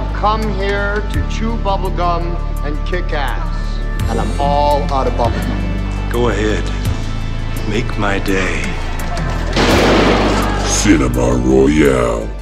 have come here to chew bubblegum and kick ass. And I'm all out of bubblegum. Go ahead. Make my day. Cinema Royale.